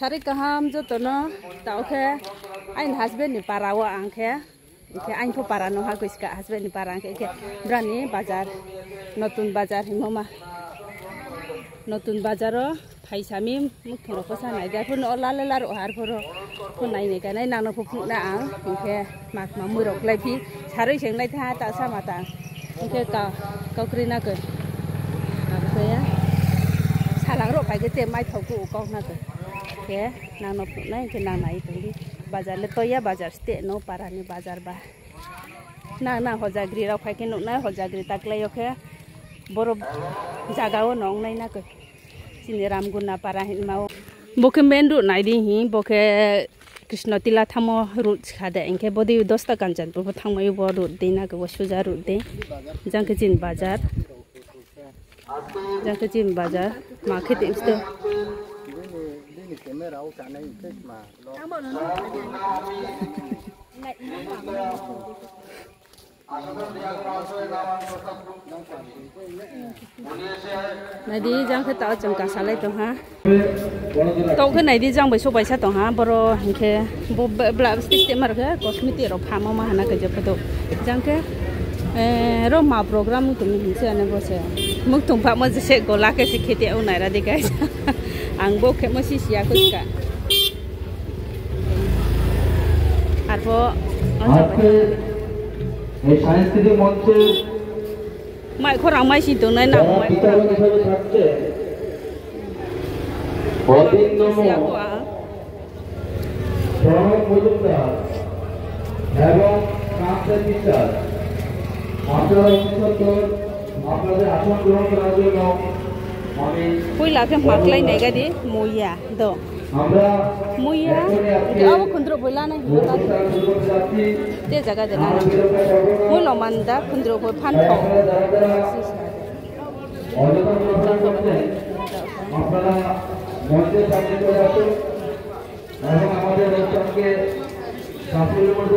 sari kaham jo tono tau ke ain husband ni parawa angke ke ain po para no ha kuiska husband ni para angke ke brani bazar notun bazar himoma notun bazaro faisami mukhoro ko sanai ga pun olal lar har poro kunai ni kanai nano phu na ang ke mak ma murok lai phi sari seng lai tha ta sa mata ke ka ka krina ke ang ke ya salang ro pai ke te mai thau ku ko na ke ke nang no pu nai ke nang nai tu di bazar le to ya bazar ste no parani bazar ba na na hojagri ra khai ke no na hojagri takle yo ke boro jagao nong nai na ke sini ramguna para hin mau boke mendu nai di hi boke Krishna তিলা থাম রুট খাদে এনকে বদি দশটা কাঞ্চনপুর থামাই ব রুট দিই না গো সোজা রুট দিই যাকে চিন বাজার যাকে চিন বাজার মা খেতে mới rau cả này thích mà lo các bọn nó lạnh nó mà mình thủ đi này đi giang cái tàu chồng cả sáng lấy tàu ha tàu cái này đi giang bảy số bảy sát tàu ha bro hình kia bộ black stick mà cái cosmetic rồi phàm mà hana cái gì phải giang cái rồi mà program tụi mình sẽ anh em bro sẽ mức tụng phàm mà sẽ có lá cái sẽ khi tiệm này ra đi cái angbo ke mesti siya eh. ko ka arpo এই সাংস্কৃতিক মঞ্চে মাইকো রামাই নাই না আপনাদের আসন গ্রহণ করার জন্য नै मक्लाइनायगारि मया द मया अब खुन्द्रो भइला नै त्यो जग्गा देला मुलो मान्दा खुन्द्रो भयो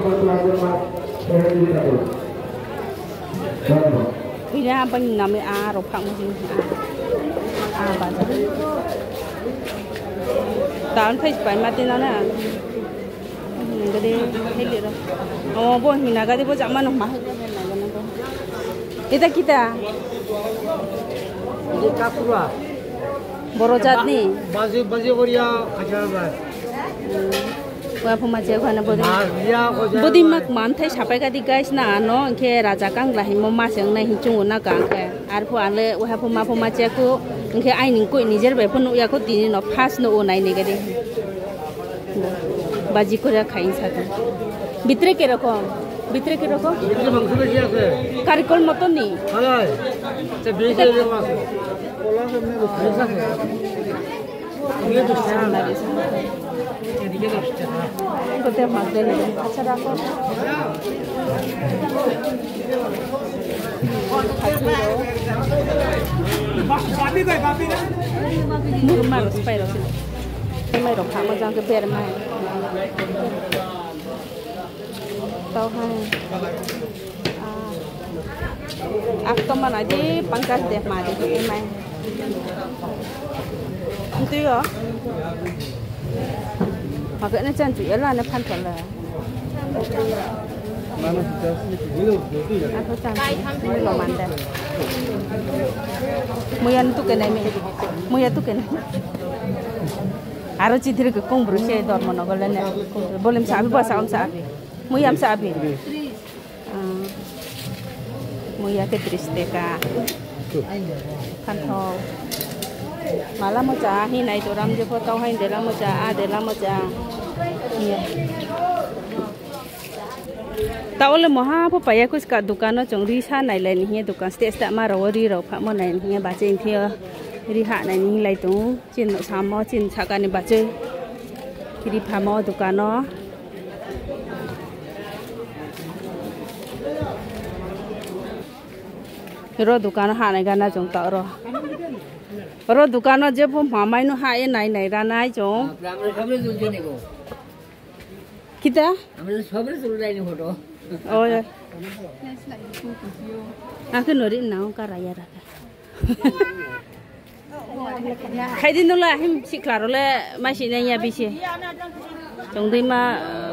फान्थौ Ini apa namanya? Ah, ropak 다음 페이지 빨리 맞대나나 그래 해리라 어 보니 나가디 보자 아마 너무 많이 나가는 거 এটা কিটা কাকুরা বড় চাটনি বাজে বাজে করিয়া খাচার বাই ফুমাচে ওখানে বদি বদি মাক সাপাই গাদি গাইছ না ন রাজা কাংলা হিমো মাসে নাই না গাংখে আর ফো আলে ওহা ফো মা ফো মা চেকো ইনকে আই নিং কই নিজের বেফো নুয়াকো দিনি ন ফাস ন ও নাই বাজি করে খাই সাথে ভিতরে কিরকম ভিতরে কিরকম কারিকল মতন নি লাগে কোথায় ভাবলে আচ্ছা রাখো মারো পাইরো মাইরো খা মোজাকে বের মাই tao hay à à tao mà nói chứ bằng cách đẹp mà thì em mang không tiêu hả Pakai ni janji ya lah, ni pantau lah. Ya? Aku cantik, ini lo mantap. Muyan tu kena ini, muyan tu kena. Aro cidir ke kong berusia itu orang mana kalau ni, boleh sabi buat saum sabi, muyam sabi. Ah. Muya ke tristeka, pantau. Mala mo cha hi này tụi ram cho cô tao hay để ram mo cha à để ram mo cha. Tao là moha po paya kus cả dukan nó chồng đi xa này lên hi dukan stay stay mà rồi đi rồi phải mo này hi bà chị thì đi hạ này hi lại tụ trên nó xăm mo trên sao cái này bà chị thì đi phải mo dukan nó रो दुकान हाने गाना जों त रो रो दुकान जे पो मामाई नो हाए नाइ नाइ रा नाइ जो আমরা সবরে তুলতে নেব কিতা আমরা সবরে তুলতে নেব ফটো ওই আকে নরি নাও কারায়া রাখা খাই দিন নলে আহিম সিখলারলে মাসি নাইয়া বিছে 정도이 마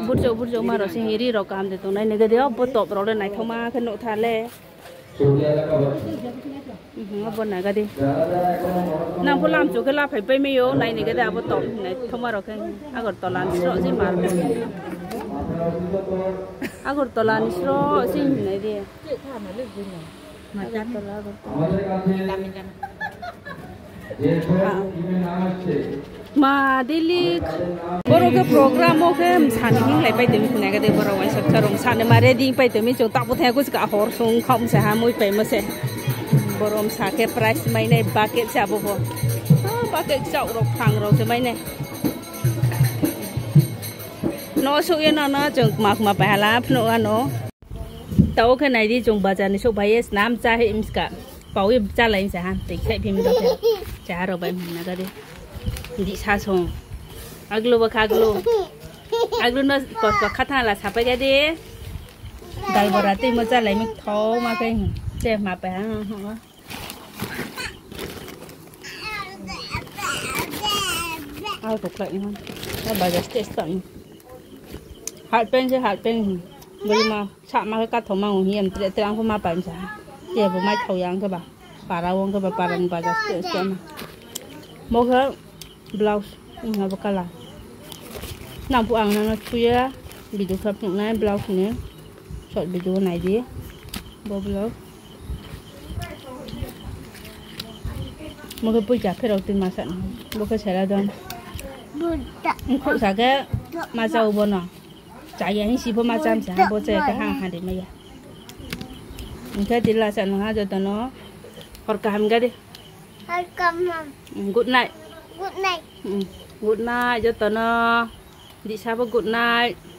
부르죠 부르죠 마로 생일이 로 감데 또 나이 내가 대어 뭐 또브로를 나이 토마 그 노타래 bố này cái đi nam bố làm chỗ cái la phải bay mấy yếu này này cái đó bố tổ này thông qua rồi cái à còn tổ làm sọ gì mà à còn tổ làm sọ gì này đi mà chặt tổ làm มาดิลิกบรก็โปรแกรมโอเคมสันห่งไหลไปถึงคุณนายก็เดี๋ยวบรไว้สักครั้งสันมาเรดิ้งไปถึงมิจงตักพุทธกุศลกหอร์สงคำเสียหามุ่ยไปมั้งเสียบรมสักเก็บไพรส์ไม่ในบักเก็ตเสียบุฟบาเก็ตเจ้ารกพังเรายะไม่ในนอสุยนอนจงมักมาไปหาลาบนอันโอเตัวขนไหนดีจงบาจานิชุบไปเอสน้ำใจมิสกัดเป่าอิบจ้าเลยอิเสียหามติดใช้พิมพ์ดอกเีจ้าเราไปมันะก็ดีดิชาชงอักลูบักอักลูอักลูนัอดกอดข้าท่าละสับไปจะดีดด้บราติมันจะไหลมิท้อมาเป็นเจ็บมาแปะอ้าวตกเลยมั้งถ้าบาดเจ็บสั่งหัดเป็นใช่หัดเป็นบริมาชักมาก็ถมมาหงียมเตะเตะอังคมาปั่นใช่เจ็บผมไม่เท่ายังก็แบบปาราวงก็แบบปารันบาดเจ็บเจ็บมาโมเข้า blouse inga bakala nam pu ang na chuya bidu khap na blouse ne short bidu nai di bo blouse moga pu ja phero tin masan boka sera dam ko sa ga ma za u bono cha ya hin si bo ma cham cha bo che ka hang han de ma ya inka dilla sa na ha jo tano har ka ham ga de har ka ham good night Good night. Ừ. Good night cho tao nó. Ờ, đi sao good night.